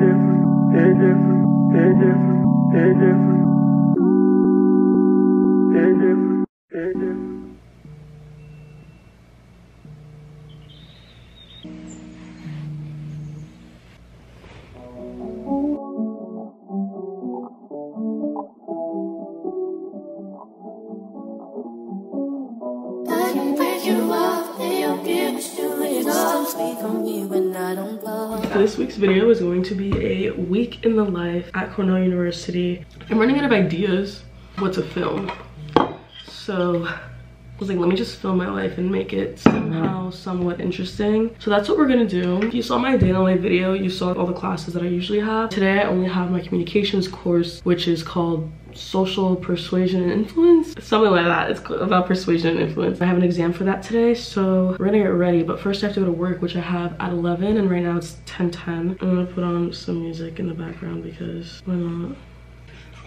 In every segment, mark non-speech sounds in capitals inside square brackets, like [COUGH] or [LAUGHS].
different, different, at Cornell University. I'm running out of ideas what to film. So I was like, let me just film my life and make it somehow somewhat interesting. So that's what we're gonna do. If you saw my day in LA video, you saw all the classes that I usually have. Today I only have my communications course, which is called social persuasion and influence something like that it's about persuasion and influence i have an exam for that today so we're gonna get ready but first i have to go to work which i have at 11 and right now it's 10 10 i'm gonna put on some music in the background because why not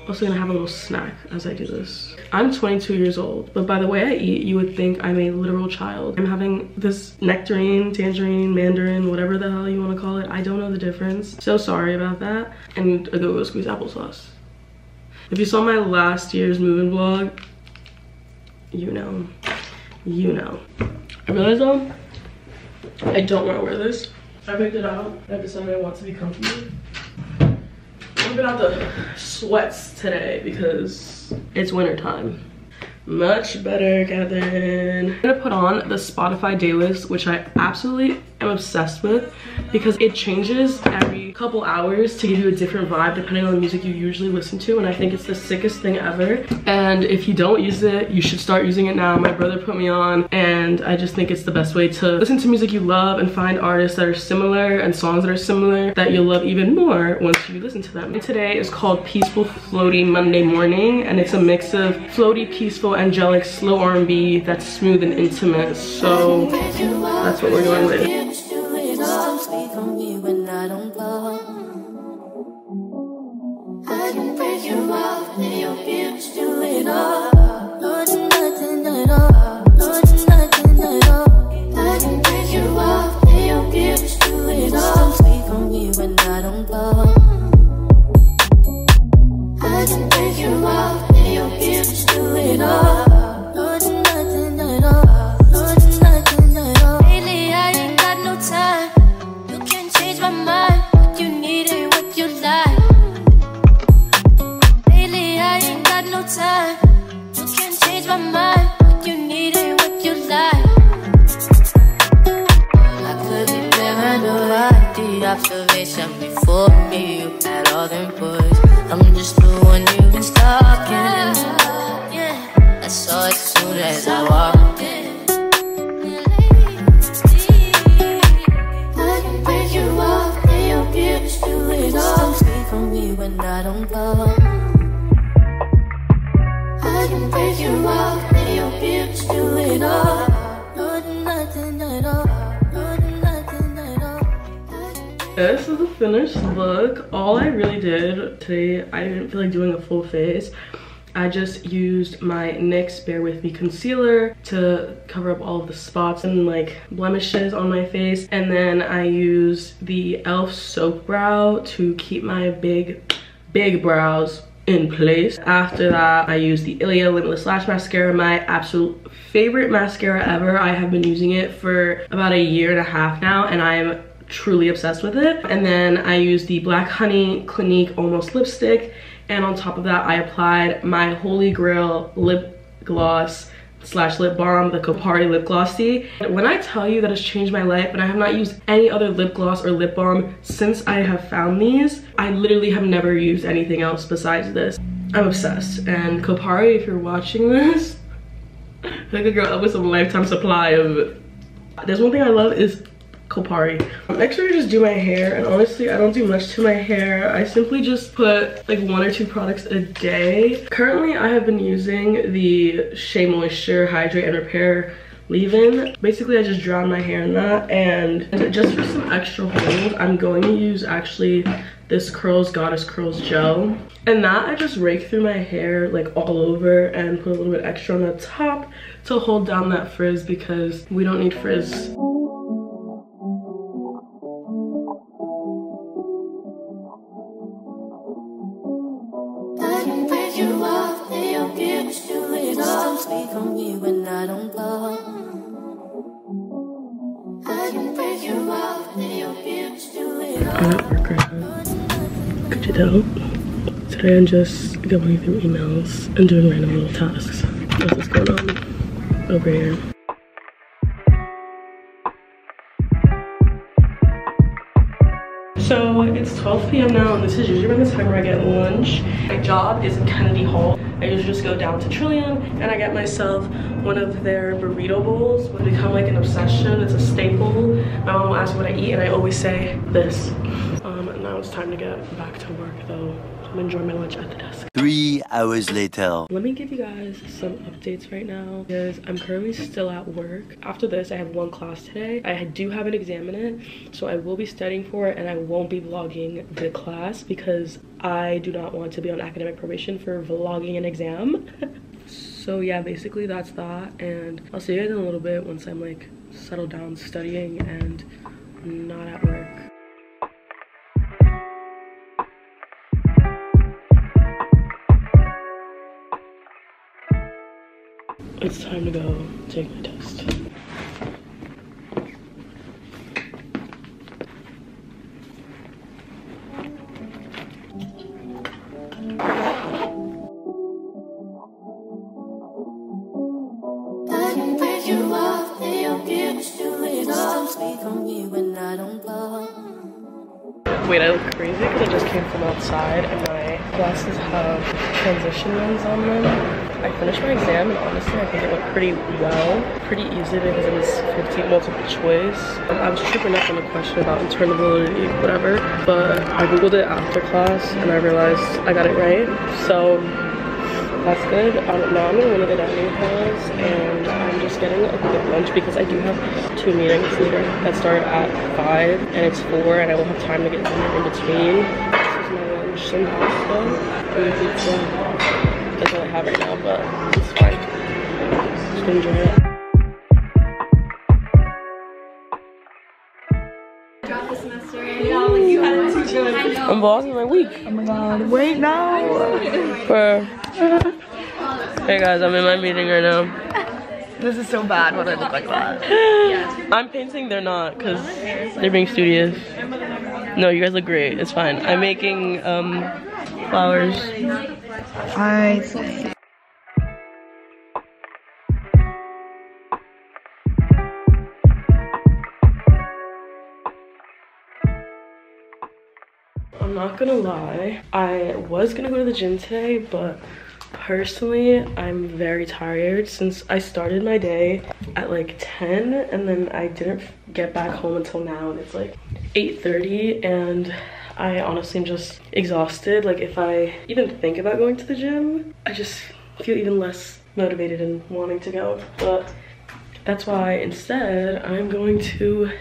also gonna have a little snack as I do this. I'm 22 years old, but by the way I eat, you would think I'm a literal child. I'm having this nectarine, tangerine, mandarin, whatever the hell you wanna call it. I don't know the difference. So sorry about that. And a go-go squeeze applesauce. If you saw my last year's moving vlog, you know, you know. I realized though, I don't wanna wear this. I picked it out. I decided I want to be comfy. I'm gonna have the sweats today because it's winter time. Much better, Katherine. I'm gonna put on the Spotify daylist, which I absolutely am obsessed with because it changes every couple hours to give you a different vibe depending on the music you usually listen to. And I think it's the sickest thing ever. And if you don't use it, you should start using it now. My brother put me on and I just think it's the best way to listen to music you love and find artists that are similar and songs that are similar that you'll love even more once you listen to them. And today is called Peaceful Floaty Monday Morning and it's a mix of floaty, peaceful, angelic, slow R&B that's smooth and intimate. So that's what we're going with. To face. I just used my NYX Bare With Me concealer to cover up all the spots and like blemishes on my face. And then I used the e.l.f. Soap Brow to keep my big, big brows in place. After that, I used the Ilia Limitless Lash Mascara, my absolute favorite mascara ever. I have been using it for about a year and a half now and I'm truly obsessed with it. And then I used the Black Honey Clinique Almost Lipstick. And on top of that, I applied my Holy Grail lip gloss slash lip balm, the Kopari Lip Glossy. When I tell you that it's changed my life and I have not used any other lip gloss or lip balm since I have found these, I literally have never used anything else besides this. I'm obsessed. And Kopari, if you're watching this, hook a girl up with some lifetime supply of there's one thing I love is Kopari. Next gonna just do my hair and honestly I don't do much to my hair. I simply just put like one or two products a day. Currently I have been using the Shea Moisture Hydrate and Repair leave-in. Basically I just drown my hair in that and just for some extra hold I'm going to use actually this Curls Goddess Curls Gel. And that I just rake through my hair like all over and put a little bit extra on the top to hold down that frizz because we don't need frizz. You tell? Today I'm just going through emails and doing random little tasks. That's what's going on over here. So it's 12 p.m. now, and this is usually around the time where I get lunch. My job is in Kennedy Hall. I usually just go down to Trillium and I get myself one of their burrito bowls. It's become like an obsession. It's a staple. My mom will ask me what I eat, and I always say this. It's time to get back to work, though. I'm enjoying my lunch at the desk. Three hours later. Let me give you guys some updates right now because I'm currently still at work. After this, I have one class today. I do have an exam in it, so I will be studying for it and I won't be vlogging the class because I do not want to be on academic probation for vlogging an exam. [LAUGHS] so yeah, basically that's that and I'll see you guys in a little bit once I'm like settled down studying and not at work. It's time to go take my test. I can break you off, then your gives do it all. Speak on me when I don't call. Wait, I look crazy because I just came from outside and my glasses have transition lens on them. I finished my exam and honestly I think it went pretty well. Pretty easy because it was 15 multiple choice. Um, I was tripping up on the question about internability, whatever, but I googled it after class and I realized I got it right. So that's good. Um, now I'm in one of the dining halls and I'm just getting a quick lunch because I do have two meetings later that start at 5 and it's 4 and I will have time to get dinner in between. This is my lunch, some pasta and pizza. But it's fine. Just enjoy it. I'm vlogging my week. Oh my god, wait now. For hey guys, I'm in my meeting right now. This is so bad when I look like that. [LAUGHS] I'm painting, they're not, because they're being studious. No, you guys look great. It's fine. I'm making um flowers. I I'm not gonna lie. I was gonna go to the gym today, but personally, I'm very tired since I started my day at like 10 and then I didn't get back home until now and it's like 8.30 and I honestly am just exhausted. Like if I even think about going to the gym, I just feel even less motivated and wanting to go. But that's why instead I'm going to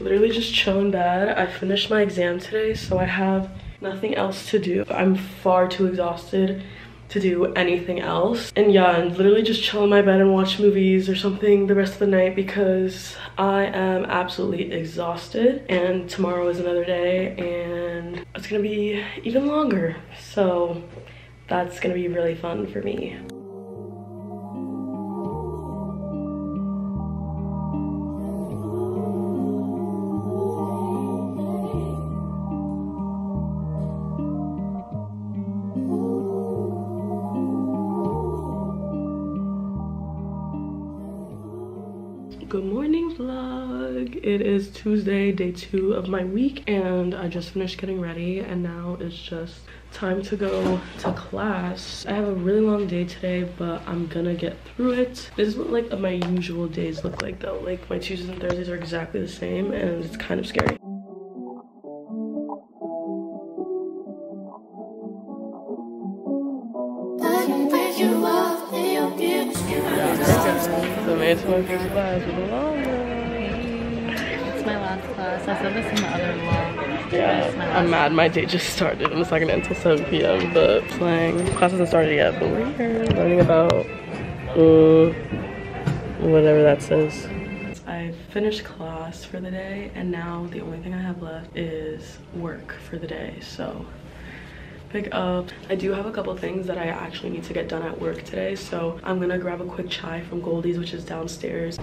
literally just chill in bed. I finished my exam today, so I have nothing else to do. I'm far too exhausted to do anything else. And yeah, and literally just chill in my bed and watch movies or something the rest of the night because I am absolutely exhausted. And tomorrow is another day and it's gonna be even longer. So that's gonna be really fun for me. It is Tuesday, day two of my week and I just finished getting ready and now it's just time to go to class. I have a really long day today but I'm gonna get through it. This is what like my usual days look like though. Like my Tuesdays and Thursdays are exactly the same and it's kind of scary. I can break you off, then your gives do it all. So made it to my first class with a long It's my last class. I said this in the other vlog. Yeah, I'm mad. My day just started and it's not gonna end until 7 p.m. But playing class hasn't started yet. But we're here learning about uh, whatever that says. I finished class for the day and now the only thing I have left is work for the day. So pick up. I do have a couple things that I actually need to get done at work today, so I'm gonna grab a quick chai from Goldie's, which is downstairs.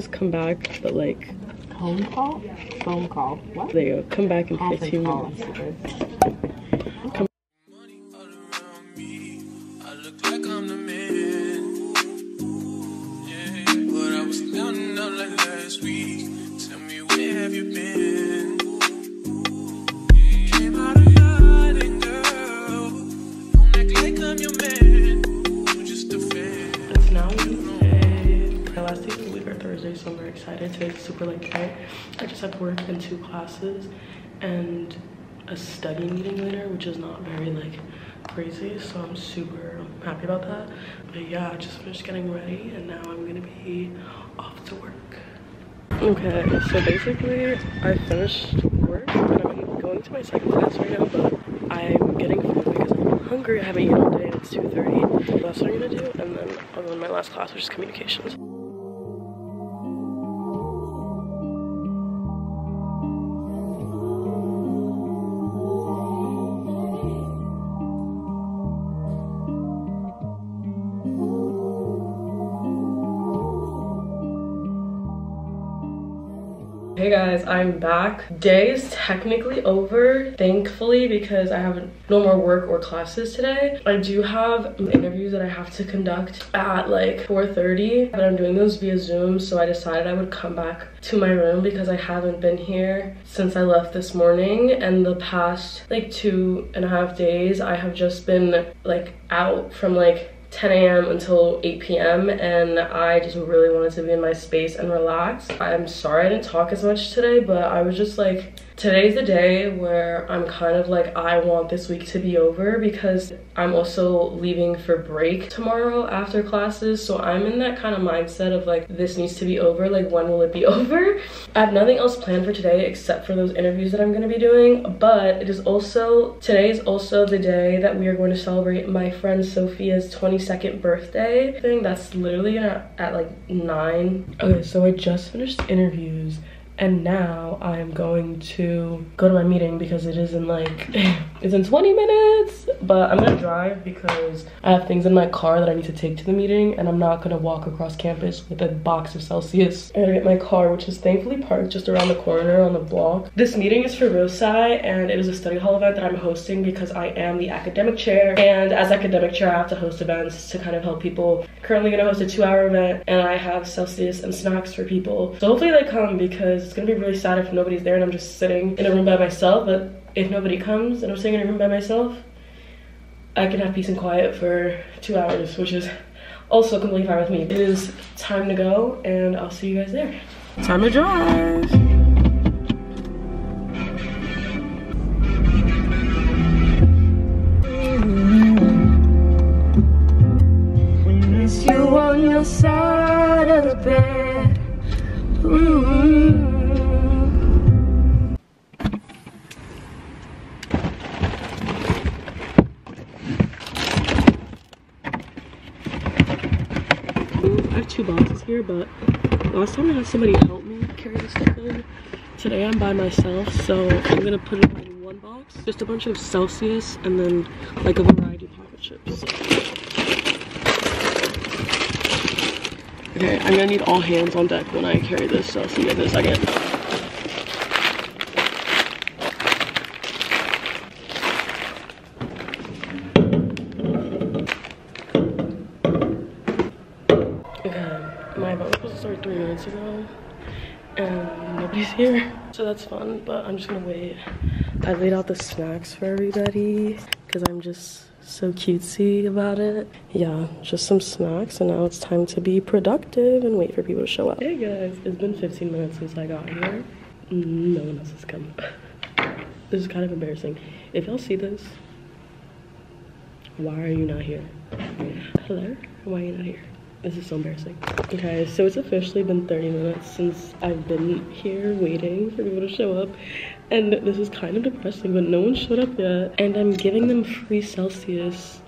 Says come back, but like, Home call? Phone call. What? there you go. Come back in Conference 15 call. minutes. Have work and two classes and a study meeting later, which is not very like crazy. So I'm super happy about that. But yeah, I just finished getting ready and now I'm gonna be off to work. Okay, so basically I finished work and I'm going to my second class right now, but I'm getting food because I'm hungry. I haven't eaten all day and it's 2.30. That's what I'm gonna do and then I'll go to my last class, which is communications. Hey guys, I'm back. Day is technically over, thankfully, because I have no more work or classes today. I do have interviews that I have to conduct at like 4.30, but I'm doing those via Zoom, so I decided I would come back to my room because I haven't been here since I left this morning, and the past like two and a half days, I have just been like out from like 10 a.m. until 8 p.m. and I just really wanted to be in my space and relax. I'm sorry I didn't talk as much today, but I was just like, today's the day where I'm kind of like, I want this week to be over because I'm also leaving for break tomorrow after classes. So I'm in that kind of mindset of like, this needs to be over. Like, when will it be [LAUGHS] over? I have nothing else planned for today except for those interviews that I'm going to be doing. But it is also, today is also the day that we are going to celebrate my friend Sophia's 22nd birthday thing. That's literally at, at like 9. Okay, so I just finished interviews and now I'm going to go to my meeting because it is in like [LAUGHS] it's in 20 minutes but I'm gonna drive because I have things in my car that I need to take to the meeting and I'm not gonna walk across campus with a box of Celsius. I gotta get my car which is thankfully parked just around the corner on the block. This meeting is for ROSI and it is a study hall event that I'm hosting because I am the academic chair. And as academic chair I have to host events to kind of help people. Currently gonna host a two hour event and I have Celsius and snacks for people. So hopefully they come because it's gonna be really sad if nobody's there and I'm just sitting in a room by myself. But if nobody comes and I'm sitting in a room by myself, I can have peace and quiet for two hours, which is also completely fine with me. It is time to go and I'll see you guys there. Time to drive. You on your side of the bed. Last time I had somebody help me carry this stuff in. Today I'm by myself, so I'm gonna put it in one box. Just a bunch of Celsius and then like a variety of pocket chips. Okay, I'm gonna need all hands on deck when I carry this, so see you guys in a second. Okay, my event was supposed to start three minutes that's fun. But I'm just gonna wait I laid out the snacks for everybody because I'm just so cutesy about it. Yeah, just some snacks and now it's time to be productive and wait for people to show up. Hey guys, it's been 15 minutes since I got here. No one else has come. This is kind of embarrassing. If y'all see this, why are you not here? Hello? Why are you not here? This is so embarrassing. Okay, so it's officially been 30 minutes since I've been here waiting for people to show up. And this is kind of depressing, but no one showed up yet. And I'm giving them free Celsius.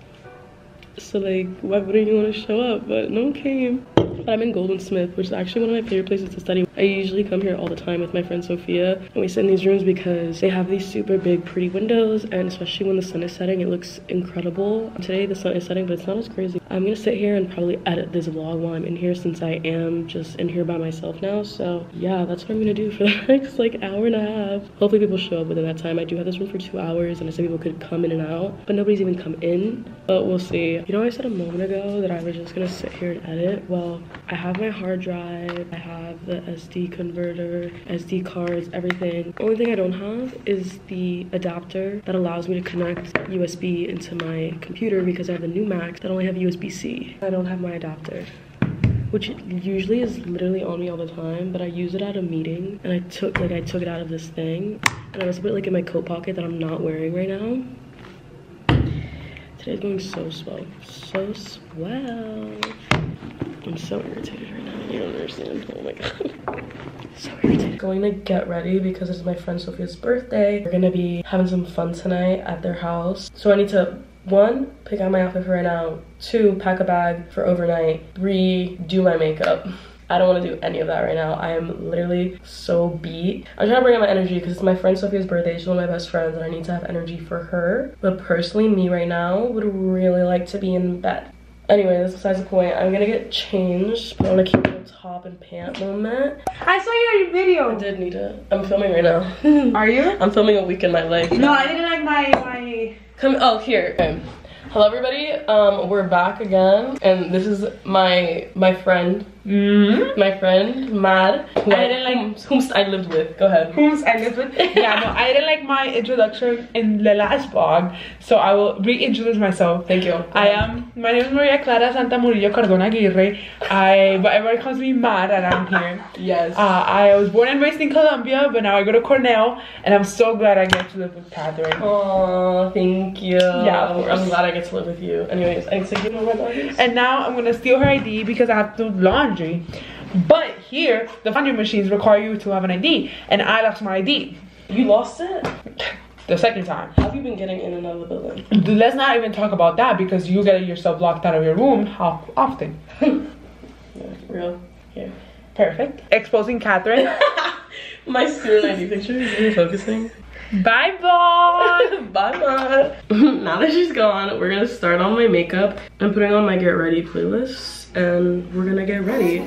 So like, why wouldn't you want to show up? But no one came. But I'm in Goldwin Smith, which is actually one of my favorite places to study. I usually come here all the time with my friend Sophia, and we sit in these rooms because they have these super big, pretty windows, and especially when the sun is setting, it looks incredible. Today the sun is setting, but it's not as crazy. I'm gonna sit here and probably edit this vlog while I'm in here since I am just in here by myself now. So yeah, that's what I'm gonna do for [LAUGHS] the next like hour and a half. Hopefully people show up within that time. I do have this room for two hours, and I said people could come in and out, but nobody's even come in. But we'll see. You know, I said a moment ago that I was just gonna sit here and edit. Well, I have my hard drive, I have the converter, SD cards, everything. Only thing I don't have is the adapter that allows me to connect USB into my computer because I have a new Mac that only have USB-C. I don't have my adapter which usually is literally on me all the time but i use it at a meeting and i took like i took it out of this thing and i was put it like in my coat pocket that i'm not wearing right now today's going so swell so swell i'm so irritated right now you don't understand oh my god [LAUGHS] so irritated going to get ready because it's my friend sophia's birthday we're gonna be having some fun tonight at their house so i need to one, pick out my outfit for right now. Two, pack a bag for overnight. Three, do my makeup. [LAUGHS] I don't want to do any of that right now. I am literally so beat. I'm trying to bring up my energy because it's my friend Sophia's birthday. She's one of my best friends and I need to have energy for her. But personally, me right now would really like to be in bed. Anyway, that's besides the point. I'm gonna get changed, I want to keep a top and pant moment. I saw your video. I did need it. I'm filming right now. [LAUGHS] Are you? I'm filming a week in my life. No, I didn't like my my. Come, oh, here. Okay. Hello, everybody. Um, we're back again, and this is my my friend, Mm-hmm. my friend Mad, who I didn't like- whom, whom I lived with. Go ahead. Whom I lived with. [LAUGHS] Yeah, no, I didn't like my introduction in the last vlog, so I will reintroduce myself. Thank you. I am. My name is Maria Clara Santa Murillo Cardona Aguirre. I, but everybody calls me Mad around here. [LAUGHS] Yes. Uh, I was born and raised in Colombia, but now I go to Cornell, and I'm so glad I get to live with Katherine. Oh, thank you. Yeah. I'm glad I get to live with you. Anyways, I need to give my. And now I'm gonna steal her ID because I have to do laundry. But here, the laundry machines require you to have an ID, and I lost my ID You lost it? the second time. Have you been getting in and out of the building? Let's not even talk about that because you get yourself locked out of your room how often? Yeah, [LAUGHS] real. Here. Perfect. Exposing Katherine. [LAUGHS] My student ID picture is really focusing. bye [LAUGHS] bye. Bye bye. now that she's gone, we're gonna start on my makeup. I'm putting on my get ready playlist and we're gonna get ready.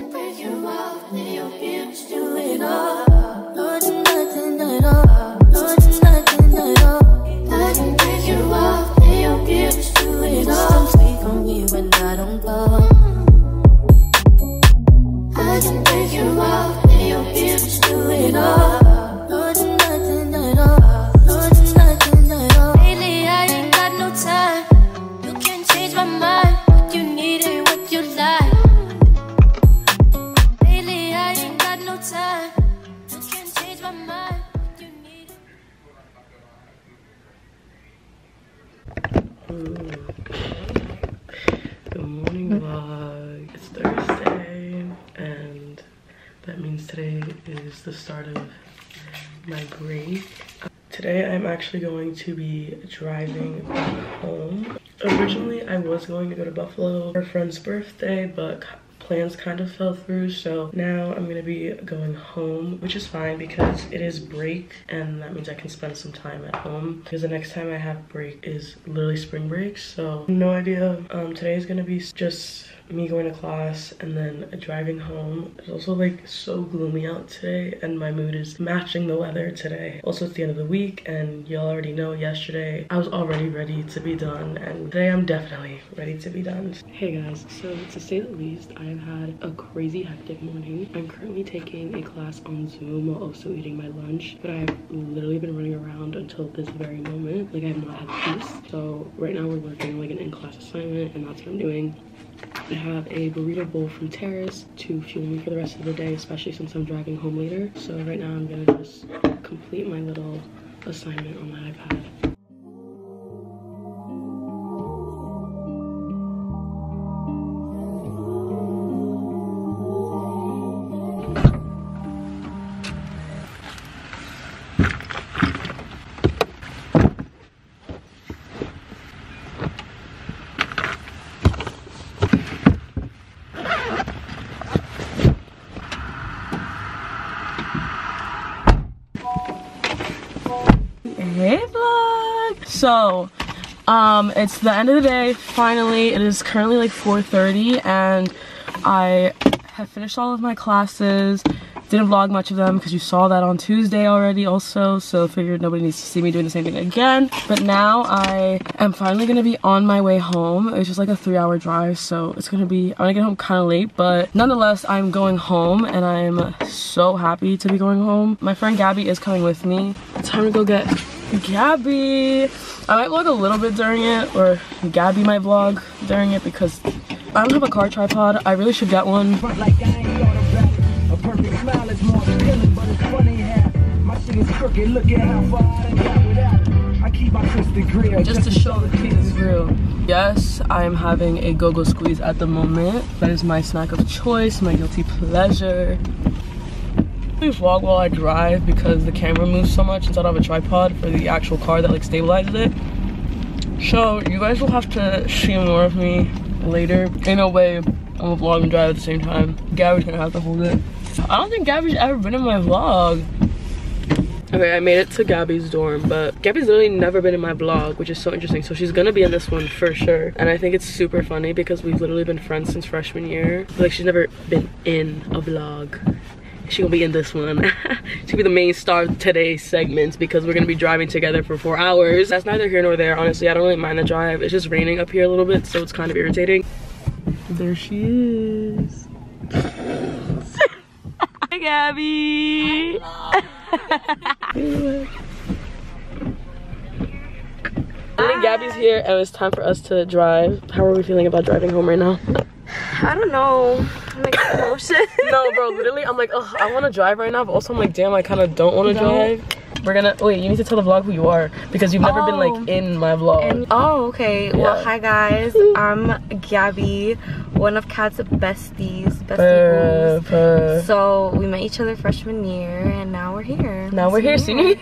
Going to be driving home. Originally I was going to go to Buffalo for a friend's birthday but plans kind of fell through so now I'm gonna be going home which is fine because it is break and that means I can spend some time at home because the next time I have break is literally spring break so no idea um today is gonna be just me going to class and then driving home. It's also like so gloomy out today and my mood is matching the weather today. Also it's the end of the week and y'all already know yesterday I was already ready to be done and today I'm definitely ready to be done. Hey guys, so to say the least, I have had a crazy hectic morning. I'm currently taking a class on Zoom while also eating my lunch, but I have literally been running around until this very moment. Like I have not had peace. So right now we're working like an in-class assignment and that's what I'm doing. I have a burrito bowl from Terrace to fuel me for the rest of the day, especially since I'm driving home later. So right now I'm gonna just complete my little assignment on my iPad. So, um, it's the end of the day, finally. It is currently like 4.30 and I have finished all of my classes. Didn't vlog much of them because you saw that on Tuesday already also, so figured nobody needs to see me doing the same thing again. But now I am finally gonna be on my way home. It's just like a three hour drive, so it's gonna be, I'm gonna get home kind of late, but nonetheless, I'm going home and I'm so happy to be going home. My friend Gabby is coming with me. Time to go get Gabby. I might vlog a little bit during it, or Gabby might vlog during it because I don't have a car tripod. I really should get one. Front like I ain't automatic. A perfect smile is more appealing, but it's funny how my shit is crooked. Look at how far I got without it. I keep my twisted grill just to show the kids is real. Yes, I am having a go-go squeeze at the moment. That is my snack of choice, my guilty pleasure. I vlog while I drive because the camera moves so much instead of a tripod for the actual car that like stabilizes it. So you guys will have to see more of me later. In a way I'm gonna vlog and drive at the same time. Gabby's gonna have to hold it. I don't think Gabby's ever been in my vlog. Okay, I made it to Gabby's dorm, but Gabby's literally never been in my vlog, which is so interesting. So she's gonna be in this one for sure. And I think it's super funny because we've literally been friends since freshman year. Like she's never been in a vlog. She gonna be in this one. [LAUGHS] She'll be the main star of today's segments because we're gonna be driving together for four hours. That's neither here nor there, honestly. I don't really mind the drive. It's just raining up here a little bit, so it's kind of irritating. There she is. [LAUGHS] Hi, Gabby. I think [LAUGHS] Gabby's here and it's time for us to drive. How are we feeling about driving home right now? I don't know. Mixed [COUGHS] emotions. no, bro, literally, I'm like, ugh, I want to drive right now, but also I'm like, damn, I kind of don't want to drive. We're gonna, wait, you need to tell the vlog who you are because you've never been Oh. like in my vlog. And, oh, okay. Well, hi guys. I'm Gabby, one of Kat's besties, bestie Purr, boos. So we met each other freshman year, and now we're here. Now we're here, senior.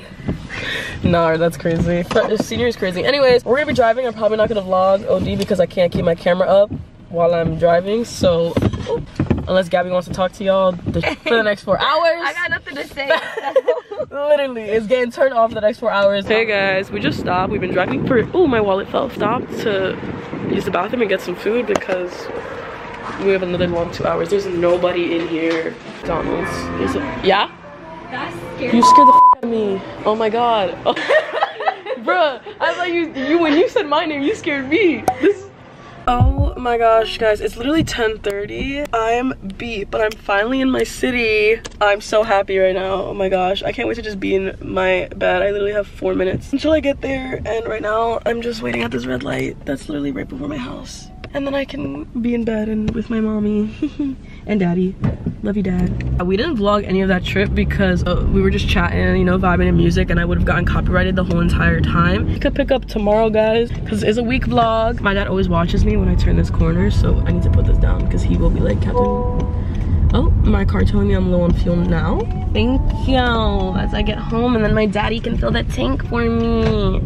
[LAUGHS] nah, that's crazy. Fre- Senior is crazy. Anyways, we're gonna be driving. I'm probably not gonna vlog OD because I can't keep my camera up while I'm driving. So, unless Gabby wants to talk to y'all for the next four hours. [LAUGHS] I got nothing to say. [LAUGHS] [LAUGHS] Literally, it's getting turned off for the next four hours. Hey guys, we just stopped. We've been driving for, oh, my wallet fell. Stopped to use the bathroom and get some food because we have another long two hours. There's nobody in here. McDonald's. There's a- yeah? You scared the f out of me. Oh my god. Bruh, I thought you, you, when you said my name, you scared me. This Oh my gosh, guys, it's literally 10.30. I'm beat, but I'm finally in my city. I'm so happy right now. Oh my gosh, I can't wait to just be in my bed. I literally have four minutes until I get there. And right now, I'm just waiting at this red light that's literally right before my house. And then I can be in bed and with my mommy [LAUGHS] and daddy. Love you, dad. We didn't vlog any of that trip because uh, we were just chatting, you know, vibing in music, and I would have gotten copyrighted the whole entire time. You could pick up tomorrow, guys, because it's a week vlog. My dad always watches me when I turn this corner, so I need to put this down because he will be like, Captain. Oh, my car telling me I'm low on fuel now. Thank you. As I get home, and then my daddy can fill that tank for me.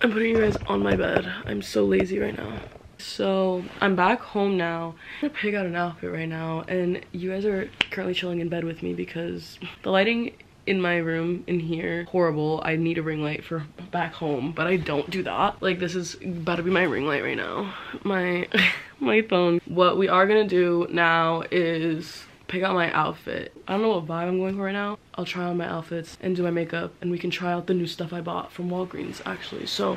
I'm putting you guys on my bed. I'm so lazy right now. So I'm back home now. I'm gonna pick out an outfit right now and you guys are currently chilling in bed with me because the lighting in my room in here horrible i need a ring light for back home but i don't do that like this is about to be my ring light right now my [LAUGHS] my phone. What we are gonna do now is pick out my outfit. I don't know what vibe I'm going for right now. I'll try on my outfits and do my makeup and we can try out the new stuff I bought from Walgreens actually. So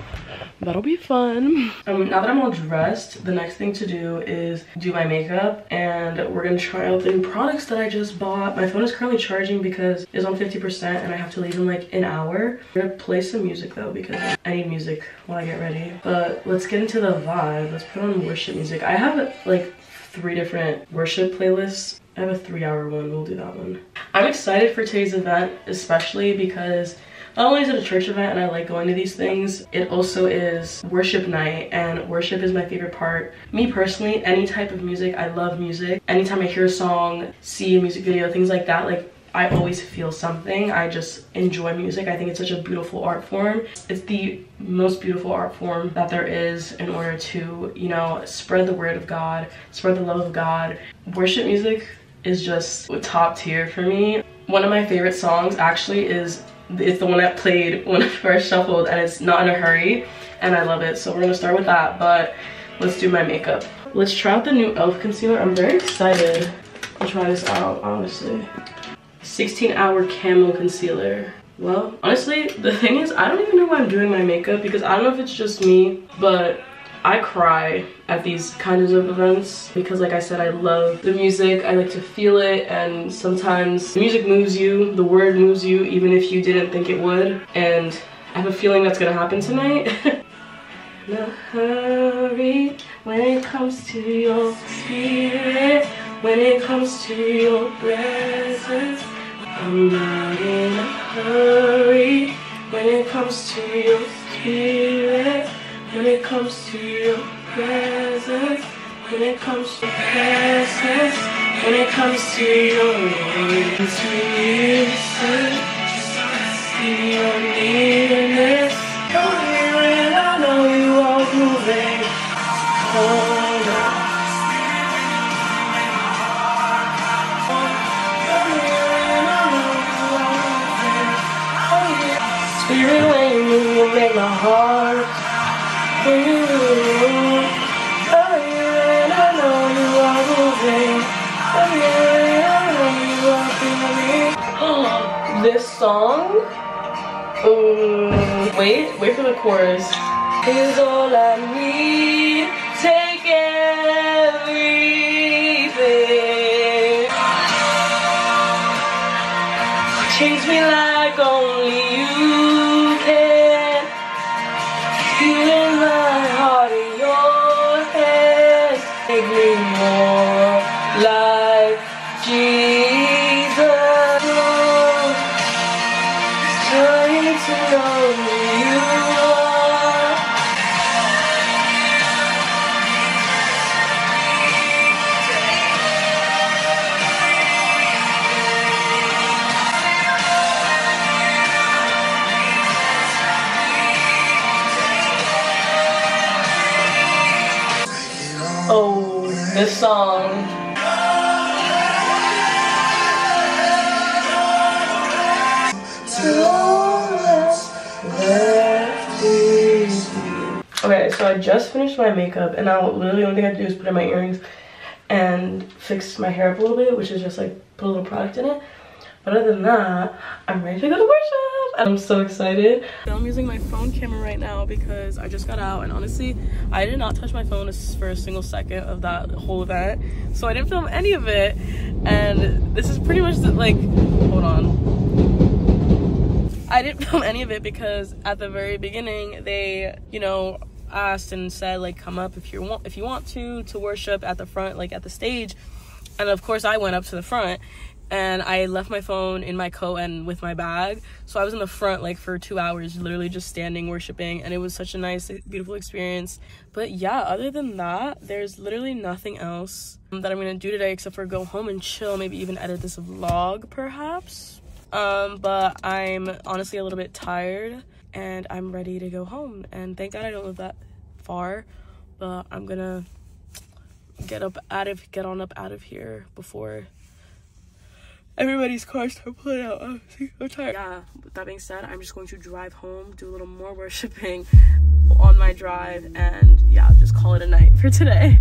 that'll be fun. [LAUGHS] Um, now that I'm all dressed, the next thing to do is do my makeup and we're gonna try out the new products that I just bought. My phone is currently charging because it's on 50% and I have to leave in like an hour. I'm gonna play some music though because I need music while I get ready. But let's get into the vibe. Let's put on worship music. I have like three different worship playlists I have a three hour one, we'll do that one. I'm excited for today's event, especially because not only is it a church event and I like going to these things, it also is worship night and worship is my favorite part. Me personally, any type of music, I love music. Anytime I hear a song, see a music video, things like that, like I always feel something. I just enjoy music. I think it's such a beautiful art form. It's the most beautiful art form that there is in order to, you know, spread the word of God, spread the love of God. Worship music is just top tier for me. One of my favorite songs actually is it's the one that played when I first shuffled and it's Not in a Hurry and I love it. So we're gonna start with that, but let's do my makeup. Let's try out the new e.l.f. concealer. I'm very excited to try this out, honestly. 16 hour camo concealer. Well, honestly, the thing is, I don't even know why I'm doing my makeup because I don't know if it's just me, but I cry at these kinds of events because like I said, I love the music. I like to feel it and sometimes music moves you, the word moves you even if you didn't think it would. And I have a feeling that's gonna happen tonight. [LAUGHS] no hurry when it comes to your spirit, when it comes to your presence. I'm not in a hurry when it comes to your spirit. When it comes to your presence, when it comes to presence, when it comes to your words, listen to your nearness. Hear it, I know you are moving. On. Spirit, when you move, make my heart [GASPS] this song? Ooh. wait wait for the chorus. Is all i need. Take everything. Change me like this song. Okay, so I just finished my makeup and now literally the only thing I have to do is put in my earrings and fix my hair up a little bit, which is just like put a little product in it. But other than that, I'm ready to go to worship. And I'm so excited. I'm using my phone camera right now because I just got out and honestly, I did not touch my phone for a single second of that whole event. So I didn't film any of it. And this is pretty much the, like, hold on. I didn't [LAUGHS] film any of it because at the very beginning, they, you know, asked and said like come up if you want if you want to to worship at the front like at the stage and of course I went up to the front and I left my phone in my coat and with my bag. So I was in the front like for two hours, literally just standing worshiping, and it was such a nice, beautiful experience. But yeah, other than that, there's literally nothing else that I'm gonna do today except for go home and chill, maybe even edit this vlog perhaps. Um, but I'm honestly a little bit tired and I'm ready to go home. And thank God I don't live that far, but I'm gonna get up out of get on up out of here before everybody's cars start pulling out. I'm so tired. Yeah, with that being said, I'm just going to drive home, do a little more [LAUGHS] worshiping on my drive, and yeah, just call it a night for today.